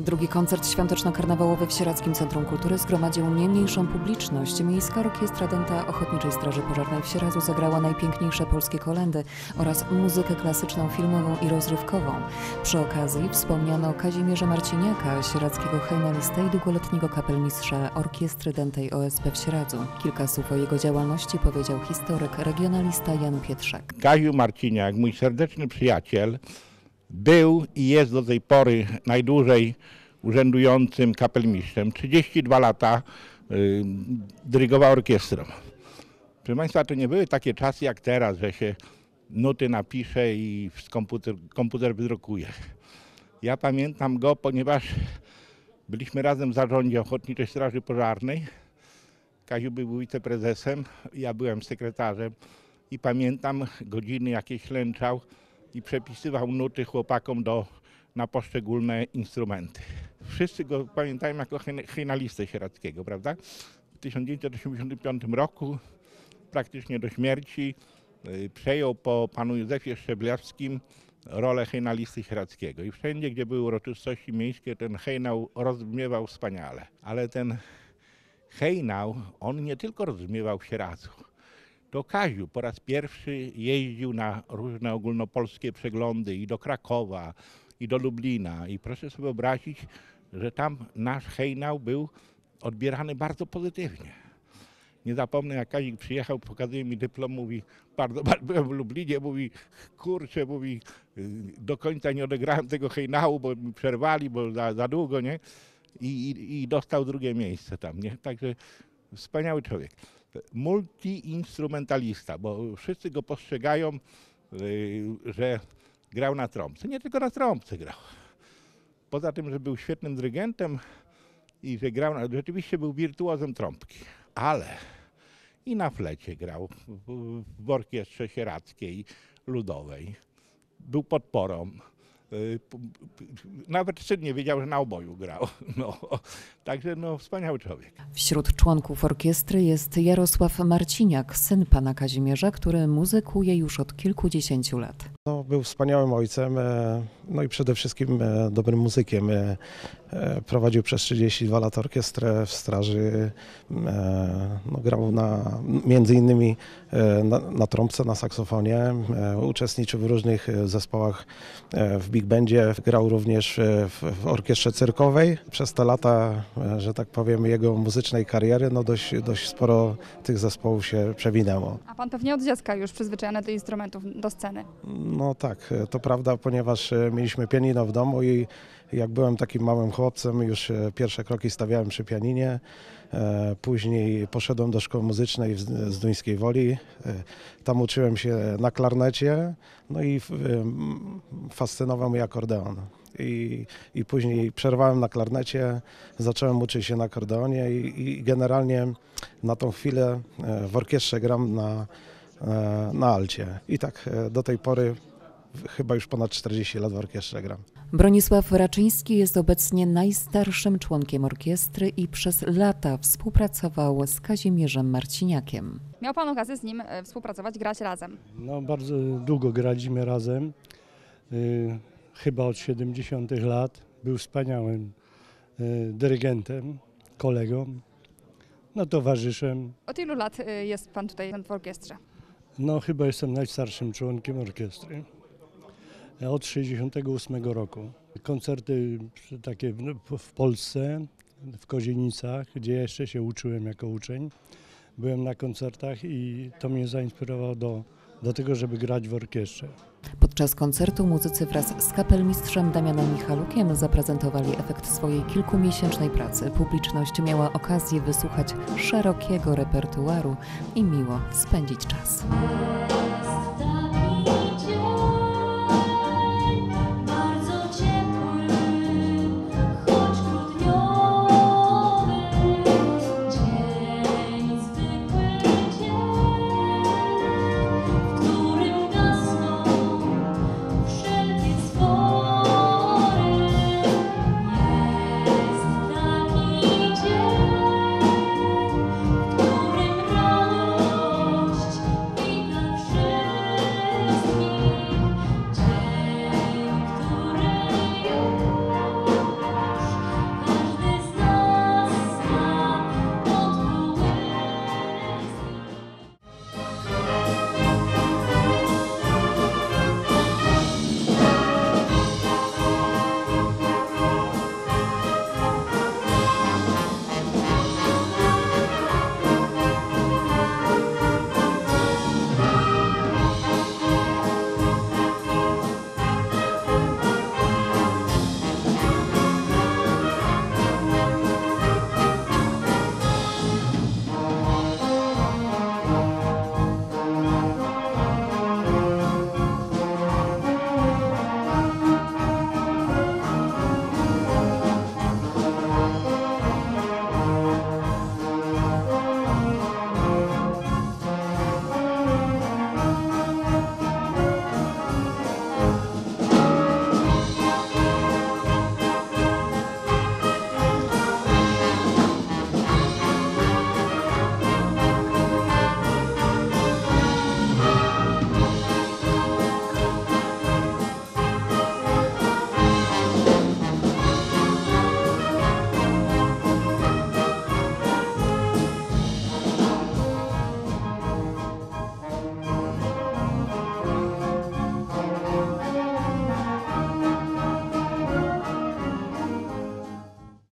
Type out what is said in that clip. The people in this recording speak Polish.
Drugi koncert świąteczno-karnawałowy w Sieradzkim Centrum Kultury zgromadził nie mniejszą publiczność. Miejska Orkiestra Dęta Ochotniczej Straży Pożarnej w Sieradzu zagrała najpiękniejsze polskie kolendy oraz muzykę klasyczną, filmową i rozrywkową. Przy okazji wspomniano Kazimierza Marciniaka, sieradzkiego hejnalistę i długoletniego kapelmistrza Orkiestry Dętej OSP w Sieradzu. Kilka słów o jego działalności powiedział historyk, regionalista Jan Pietrzak. Kaziu Marciniak, mój serdeczny przyjaciel, był i jest do tej pory najdłużej urzędującym kapelmistrzem. 32 lata y, dyrygował orkiestrą. Proszę Państwa, to nie były takie czasy jak teraz, że się nuty napisze i komputer, komputer wydrukuje. Ja pamiętam go, ponieważ byliśmy razem w zarządzie Ochotniczej Straży Pożarnej. Kaziu był wiceprezesem, ja byłem sekretarzem i pamiętam godziny, jakie ślęczał i przepisywał nuty chłopakom do, na poszczególne instrumenty. Wszyscy go pamiętają jako hejnalistę sieradzkiego, prawda? W 1985 roku, praktycznie do śmierci, y, przejął po panu Józefie Szczeblewskim rolę hejnalisty sieradzkiego. I wszędzie, gdzie były uroczystości miejskie, ten hejnał rozbrzmiewał wspaniale. Ale ten hejnał, on nie tylko rozbrzmiewał w Sieradzu. To Kaziu po raz pierwszy jeździł na różne ogólnopolskie przeglądy i do Krakowa, i do Lublina. I proszę sobie wyobrazić, że tam nasz hejnał był odbierany bardzo pozytywnie. Nie zapomnę, jak Kazik przyjechał, pokazuje mi dyplom, mówi, bardzo, byłem w Lublinie, mówi, kurczę, mówi, do końca nie odegrałem tego hejnału, bo mi przerwali, bo za, za długo, nie? I, i, I dostał drugie miejsce tam, nie? Także wspaniały człowiek. Multiinstrumentalista, bo wszyscy go postrzegają, y, że grał na trąbce. Nie tylko na trąbce grał. Poza tym, że był świetnym dyrygentem i że grał, na, rzeczywiście był wirtuozem trąbki. Ale i na flecie grał w, orkiestrze sieradzkiej, ludowej. Był podporą. Y, Nawet syn nie wiedział, że na oboju grał. No, także no, wspaniały człowiek. Wśród członków orkiestry jest Jarosław Marciniak, syn pana Kazimierza, który muzykuje już od kilkudziesięciu lat. No, był wspaniałym ojcem, e, no i przede wszystkim e, dobrym muzykiem. E, Prowadził przez 32 lata orkiestrę w straży. No, grał na, między innymi na, na trąbce, na saksofonie. Uczestniczył w różnych zespołach w big bandzie. Grał również w, w orkiestrze cyrkowej. Przez te lata, że tak powiem, jego muzycznej kariery, no dość, dość sporo tych zespołów się przewinęło. A pan pewnie od dziecka już przyzwyczajony do instrumentów, do sceny. No tak, e, to prawda, ponieważ e, mieliśmy pianino w domu i jak byłem takim małym chłopcem, już e, pierwsze kroki stawiałem przy pianinie. Później poszedłem do szkoły muzycznej Z- Duńskiej Woli. Tam uczyłem się na klarnecie, no i fascynował mnie akordeon. I, I później przerwałem na klarnecie, zacząłem uczyć się na akordeonie i, i generalnie na tą chwilę w orkiestrze gram na, na alcie. I tak do tej pory chyba już ponad 40 lat w orkiestrze gram. Bronisław Raczyński jest obecnie najstarszym członkiem orkiestry i przez lata współpracował z Kazimierzem Marciniakiem. Miał pan okazję z nim e, współpracować, grać razem. No, bardzo długo graliśmy razem. Y, chyba od 70 lat. Był wspaniałym y, dyrygentem, kolegą, no, towarzyszem. Od ilu lat e, jest pan tutaj w orkiestrze? No, chyba jestem najstarszym członkiem orkiestry. Od 68 roku. Koncerty takie w, Polsce, w Kozienicach, gdzie jeszcze się uczyłem jako uczeń. Byłem na koncertach i to mnie zainspirowało do, do tego, żeby grać w orkiestrze. Podczas koncertu muzycy wraz z kapelmistrzem Damianem Michalukiem zaprezentowali efekt swojej kilkumiesięcznej pracy. Publiczność miała okazję wysłuchać szerokiego repertuaru i miło spędzić czas.